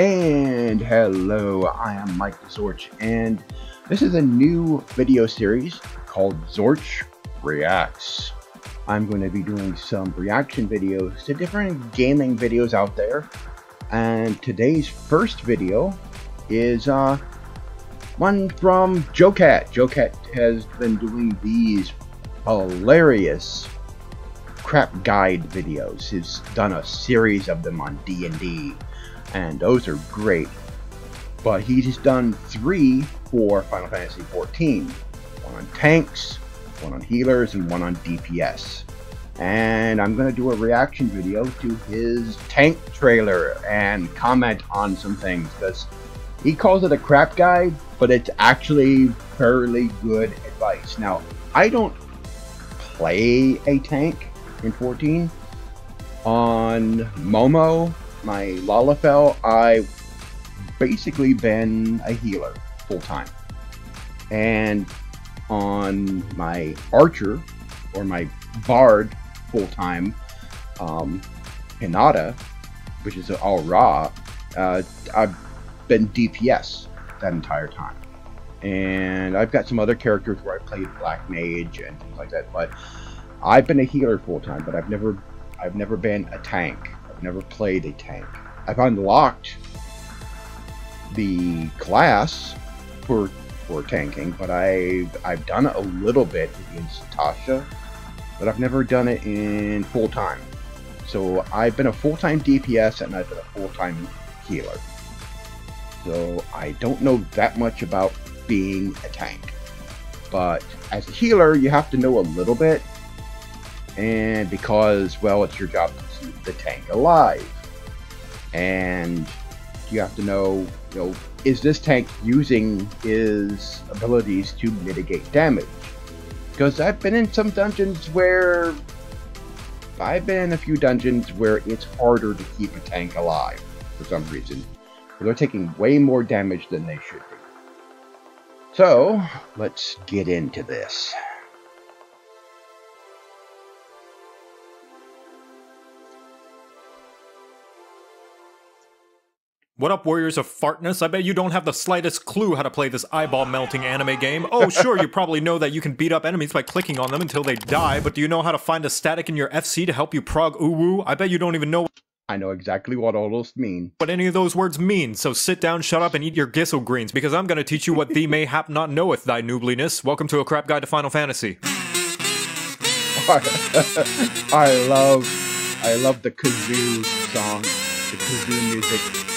And hello, I am Mike Zorch, and this is a new video series called Zorch Reacts. I'm going to be doing some reaction videos to different gaming videos out there, and today's first video is uh, one from JoCat. JoCat has been doing these hilarious crap guide videos. He's done a series of them on D&D and those are great. But he's just done three for Final Fantasy XIV. One on tanks, one on healers, and one on DPS. And I'm going to do a reaction video to his tank trailer and comment on some things because he calls it a crap guide, but it's actually fairly good advice. Now, I don't play a tank in 14. On Momo, my Lalafell, I've basically been a healer full time. And on my Archer, or my Bard full time, um, Hinata, which is Au Ra, uh, I've been DPS that entire time. And I've got some other characters where I played Black Mage and things like that, but I've been a healer full time, but I've never I've never been a tank. Never played a tank. I've unlocked the class for for tanking, but I've I've done it a little bit against Tasha, but I've never done it in full time. So I've been a full time DPS and I've been a full time healer. So I don't know that much about being a tank. But as a healer, you have to know a little bit. And because, well, it's your job to keep the tank alive and you have to know, you know, is this tank using his abilities to mitigate damage? Because I've been in some dungeons where I've been in a few dungeons where it's harder to keep a tank alive for some reason. They're taking way more damage than they should be. So, let's get into this. What up, Warriors of Fartness? I bet you don't have the slightest clue how to play this eyeball melting anime game. Oh, sure, you probably know that you can beat up enemies by clicking on them until they die, but do you know how to find a static in your FC to help you prog uwu? I bet you don't even know. I know exactly what all those mean. What any of those words mean, so sit down, shut up, and eat your Gysahl Greens, because I'm gonna teach you what thee mayhap not knoweth, thy noobliness. Welcome to a crap guide to Final Fantasy. I love, I love the kazoo song, the kazoo music.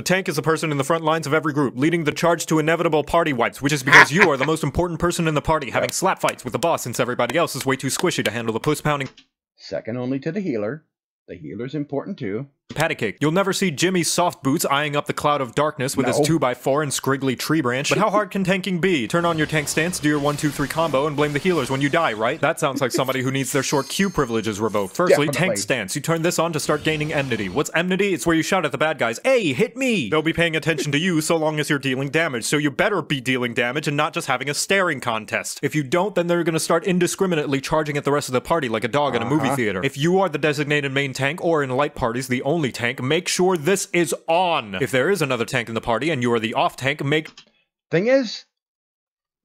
The tank is the person in the front lines of every group, leading the charge to inevitable party wipes, which is because you are the most important person in the party, having slap fights with the boss since everybody else is way too squishy to handle the puss pounding. Second only to the healer. The healer's important too. Patty cake. You'll never see Jimmy's soft boots eyeing up the cloud of darkness with No. his 2x4 and scriggly tree branch. But how hard can tanking be? Turn on your tank stance, do your 1 2 3 combo, and blame the healers when you die, right? That sounds like somebody who needs their short Q privileges revoked. Firstly, Definitely. tank stance. You turn this on to start gaining enmity. What's enmity? It's where you shout at the bad guys, Hey, hit me! They'll be paying attention to you so long as you're dealing damage, so you better be dealing damage and not just having a staring contest. If you don't, then they're gonna start indiscriminately charging at the rest of the party like a dog in a movie Uh-huh. theater. If you are the designated main tank, or in light parties, the only tank, make sure this is on. If there is another tank in the party and you are the off tank, make Thing is,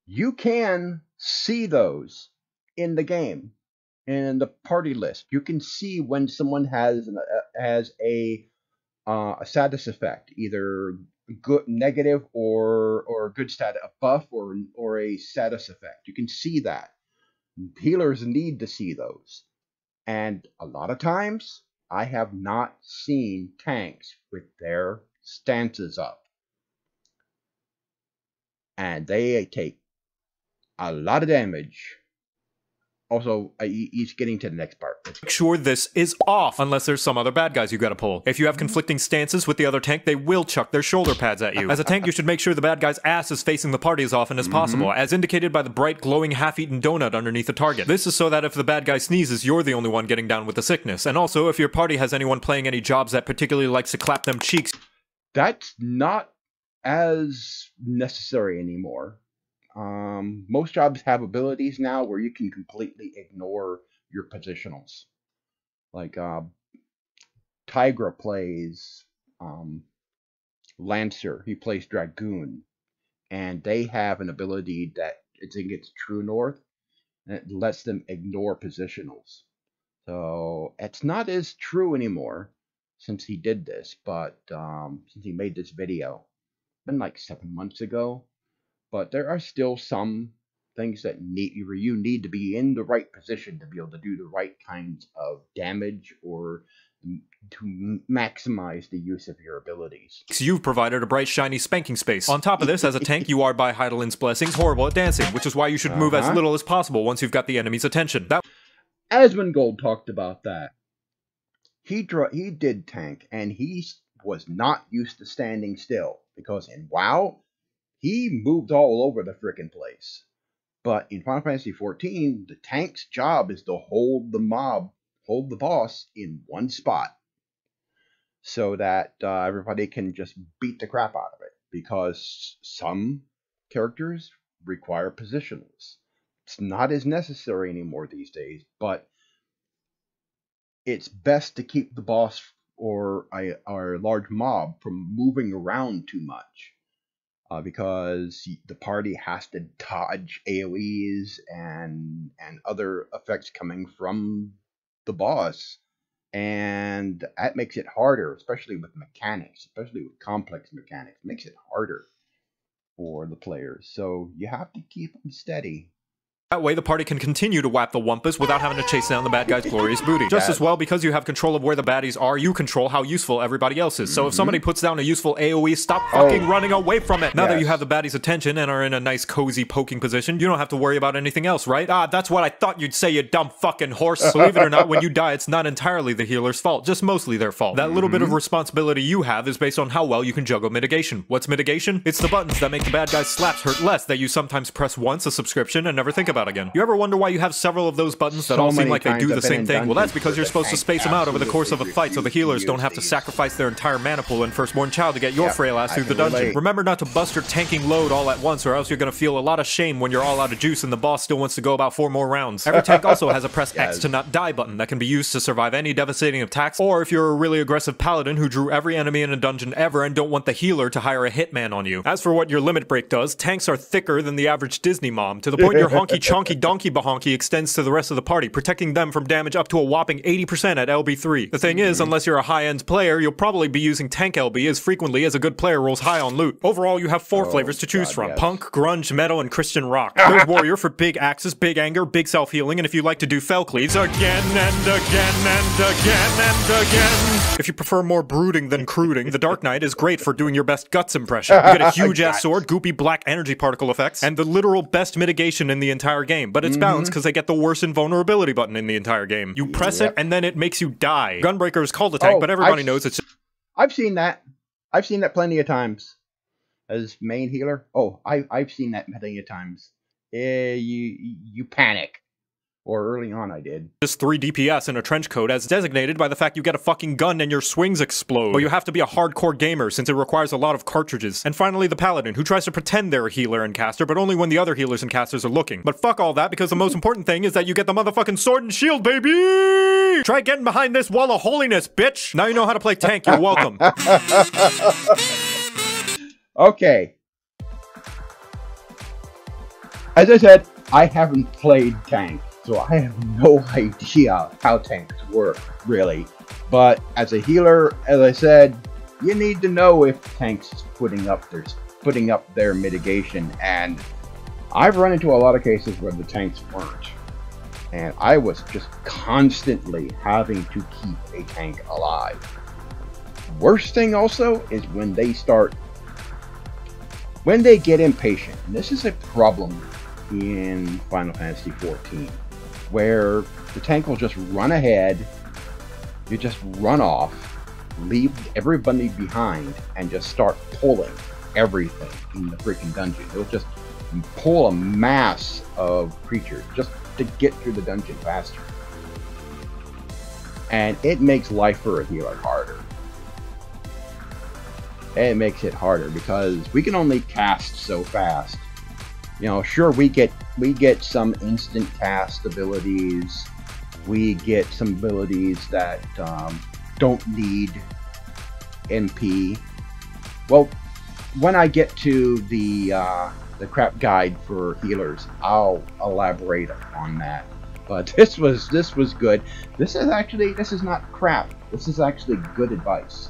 you can see those in the game, in the party list. You can see when someone has an, uh, has a uh, a status effect, either good, negative, or or good stat, a buff, or or a status effect. You can see that. Healers need to see those, and a lot of times I have not seen tanks with their stances up and they take a lot of damage. Also, he's getting to the next part. Make sure this is off, unless there's some other bad guys you gotta pull. If you have conflicting stances with the other tank, they will chuck their shoulder pads at you. As a tank, you should make sure the bad guy's ass is facing the party as often as possible, mm-hmm. as indicated by the bright, glowing, half-eaten donut underneath the target. This is so that if the bad guy sneezes, you're the only one getting down with the sickness. And also, if your party has anyone playing any jobs that particularly likes to clap them cheeks, That's not as necessary anymore. Um, most jobs have abilities now where you can completely ignore your positionals. Like uh, Tygra plays um, Lancer. He plays Dragoon, and they have an ability that I think it's True North, and it lets them ignore positionals. So it's not as true anymore since he did this, but um, since he made this video, been like seven months ago. But there are still some things that need you need to be in the right position to be able to do the right kinds of damage or to maximize the use of your abilities. You've provided a bright, shiny spanking space. On top of this, as a tank, you are, by Hydaelyn's blessings, horrible at dancing, which is why you should uh -huh. move as uh-huh. little as possible once you've got the enemy's attention. That Asmongold talked about that. He he did tank, and he was not used to standing still because in WoW, he moved all over the frickin' place. But in Final Fantasy XIV, the tank's job is to hold the mob, hold the boss in one spot so that uh, everybody can just beat the crap out of it. Because some characters require positionals. It's not as necessary anymore these days, but it's best to keep the boss or a, or a large mob from moving around too much uh, because the party has to dodge AoEs and and other effects coming from the boss, and that makes it harder, especially with mechanics, especially with complex mechanics. It makes it harder for the players. So you have to keep them steady that way, the party can continue to whap the Wumpus without having to chase down the bad guy's glorious booty. Just as well, because you have control of where the baddies are, you control how useful everybody else is. So if mm-hmm. somebody puts down a useful AoE, stop fucking oh. running away from it. Now yes. that you have the baddie's attention and are in a nice cozy poking position, you don't have to worry about anything else, right? Ah, that's what I thought you'd say, you dumb fucking horse. Believe it or not, when you die, it's not entirely the healer's fault, just mostly their fault. That little bit of mm-hmm. responsibility you have is based on how well you can juggle mitigation. What's mitigation? It's the buttons that make the bad guy's slaps hurt less that you sometimes press once a subscription and never think about again. You ever wonder why you have several of those buttons that all seem like they do the same thing? Well, that's because you're supposed to space them out over the course of a fight so the healers don't have to sacrifice their entire mana pool and firstborn child to get your frail ass through the dungeon. Relate. Remember not to bust your tanking load all at once or else you're going to feel a lot of shame when you're all out of juice and the boss still wants to go about four more rounds. Every tank also has a press yes. X to not die button that can be used to survive any devastating attacks or if you're a really aggressive paladin who drew every enemy in a dungeon ever and don't want the healer to hire a hitman on you. As for what your limit break does, tanks are thicker than the average Disney mom to the point your honky chonky donkey bahonky extends to the rest of the party, protecting them from damage up to a whopping 80% at LB3. The thing is, hmm. unless you're a high-end player, you'll probably be using tank LB as frequently as a good player rolls high on loot. Overall, you have four oh, flavors to choose God, from. Yes. Punk, grunge, metal, and Christian rock. There's warrior for big axes, big anger, big self-healing, and if you like to do fell cleaves, again and again and again and again. If you prefer more brooding than cruding, the Dark Knight is great for doing your best guts impression. You get a huge-ass sword, goopy black energy particle effects, and the literal best mitigation in the entire game, but it's mm -hmm. balanced because they get the worst invulnerability button in the entire game. You press it and then it makes you die. Gunbreaker is called a tank, oh, but everybody I've, knows it's. I've seen that. I've seen that plenty of times. As main healer, oh, I I've seen that plenty of times. Yeah, you you panic. Or early on I did. Just 3 DPS in a trench coat as designated by the fact you get a fucking gun and your swings explode. But you have to be a hardcore gamer since it requires a lot of cartridges. And finally the paladin, who tries to pretend they're a healer and caster, but only when the other healers and casters are looking. But fuck all that because the most important thing is that you get the motherfucking sword and shield, baby! Try getting behind this wall of holiness, bitch! Now you know how to play tank, you're welcome. okay. As I said, I haven't played tank. So I have no idea how tanks work, really. But as a healer, as I said, you need to know if tanks is putting up their putting up their mitigation and I've run into a lot of cases where the tanks weren't. And I was just constantly having to keep a tank alive. Worst thing also is when they start when they get impatient. And this is a problem in Final Fantasy XIV where the tank will just run ahead, you just run off, leave everybody behind, and just start pulling everything in the freaking dungeon. It'll just pull a mass of creatures just to get through the dungeon faster. And it makes life for a healer harder. It makes it harder because we can only cast so fast you know, sure we get we get some instant cast abilities. We get some abilities that um, don't need MP. Well, when I get to the uh, the crap guide for healers, I'll elaborate on that. But this was this was good. This is actually this is not crap. This is actually good advice.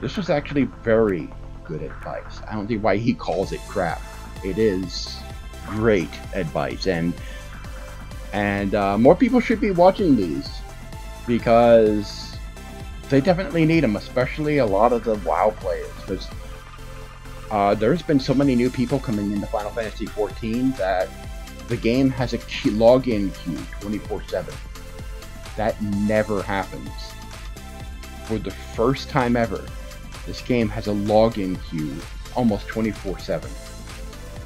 This was actually very good advice. I don't see why he calls it crap. It is great advice, and and uh, more people should be watching these because they definitely need them, especially a lot of the WoW players. Because uh, there's been so many new people coming into Final Fantasy XIV that the game has a key, login queue 24/7. That never happens. For the first time ever, this game has a login queue almost 24/7.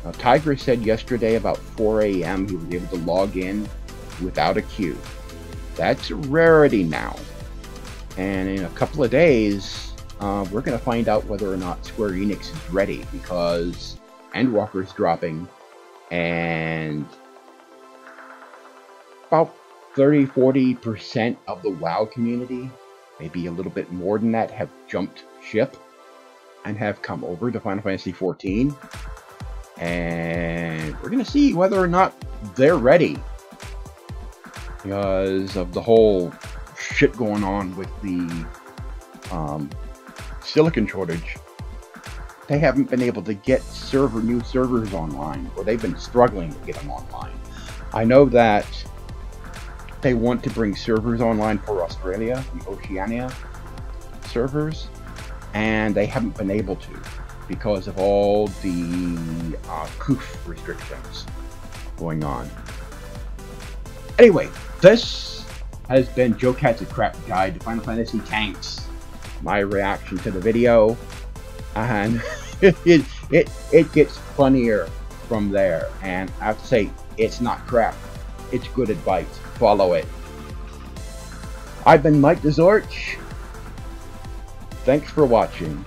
Now, Tygra said yesterday about 4 a.m. he was able to log in without a queue. That's a rarity now. And in a couple of days, uh, we're going to find out whether or not Square Enix is ready because Endwalker's dropping and about 30 40% of the WoW community, maybe a little bit more than that, have jumped ship and have come over to Final Fantasy XIV. And we're going to see whether or not they're ready because of the whole shit going on with the um, silicon shortage. They haven't been able to get server new servers online, or they've been struggling to get them online. I know that they want to bring servers online for Australia, the Oceania servers, and they haven't been able to because of all the uh, restrictions going on. Anyway, this has been JoCat's a Crap Guide to Final Fantasy Tanks. My reaction to the video, and it, it, it gets funnier from there. And I have to say, it's not crap. It's good advice. Follow it. I've been Mike Desorch. Thanks for watching.